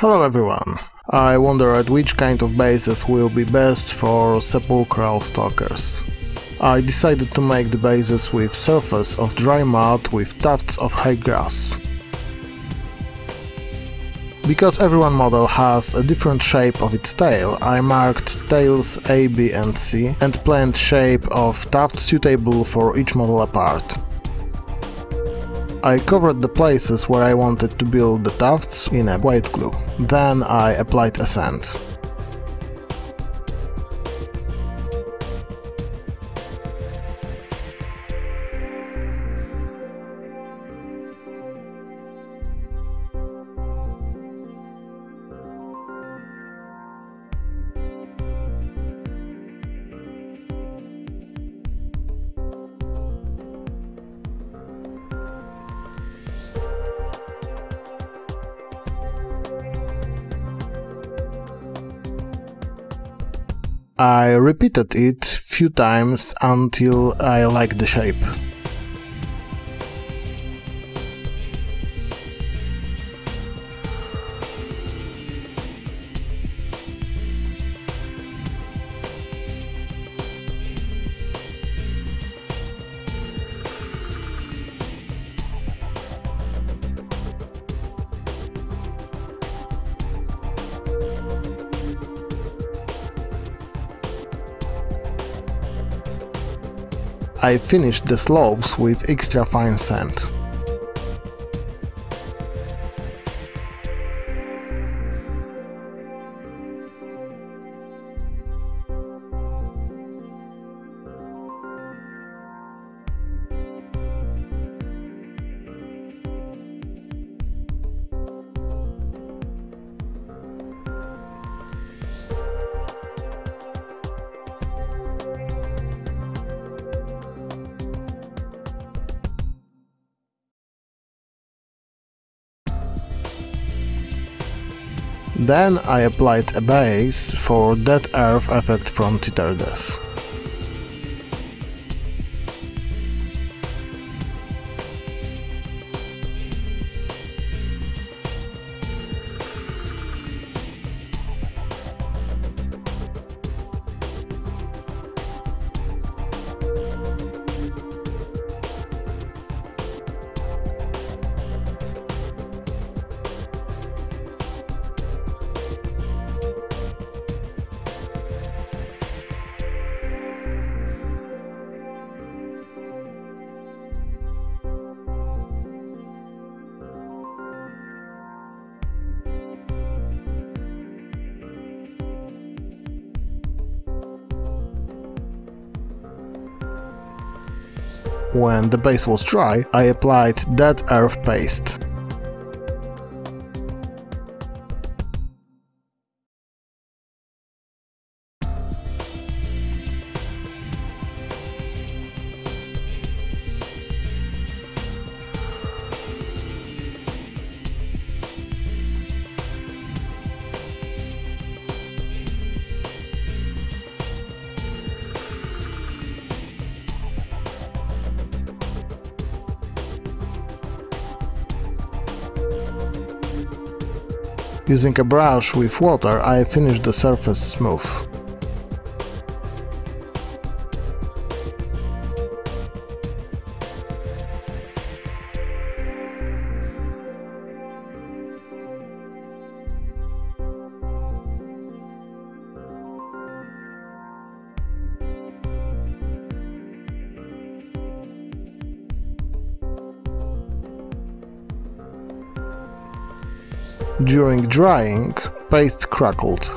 Hello everyone! I wonder at which kind of bases will be best for sepulchral stalkers. I decided to make the bases with surface of dry mud with tufts of high grass. Because everyone model has a different shape of its tail, I marked tails A, B and C and planned shape of tuft suitable for each model apart. I covered the places where I wanted to build the tufts in a white glue. Then I applied a I repeated it few times until I like the shape. I finished the slopes with extra fine sand. Then I applied a base for dead earth effect from Ziterdes. When the base was dry, I applied dead earth paste. Using a brush with water, I finished the surface smooth. During drying, paste crackled.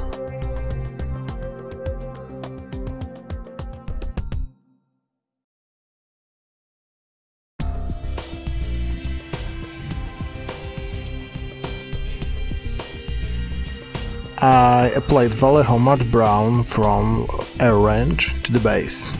I applied Vallejo Mud Brown from a range to the base.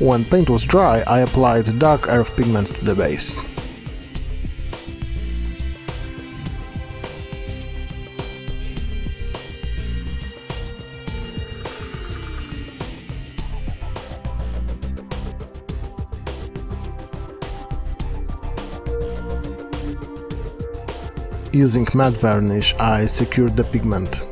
When paint was dry, I applied dark earth pigment to the base. Using matte varnish, I secured the pigment.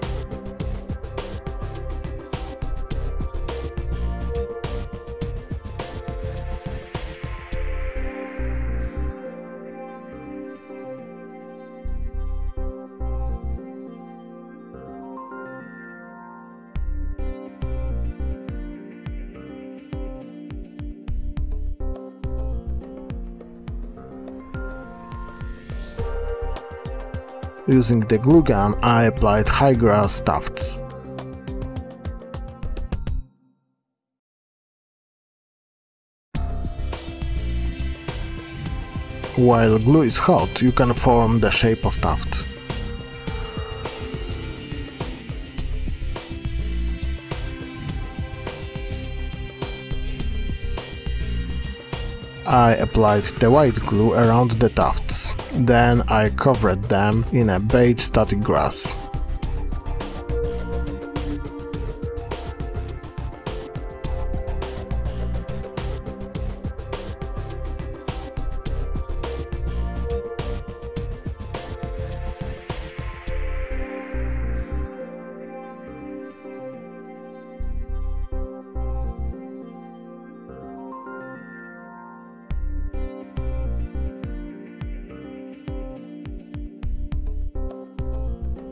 Using the glue gun, I applied high grass tufts. While glue is hot, you can form the shape of tuft. I applied the white glue around the tufts. Then I covered them in a beige static grass.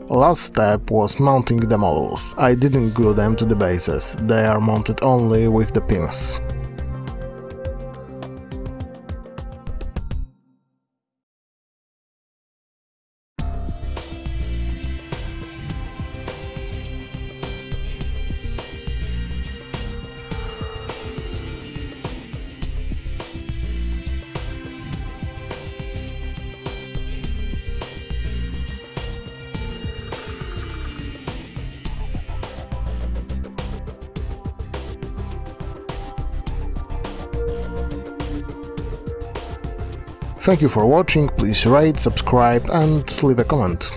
Last step was mounting the models. I didn't glue them to the bases, they are mounted only with the pins. Thank you for watching, please rate, subscribe and leave a comment.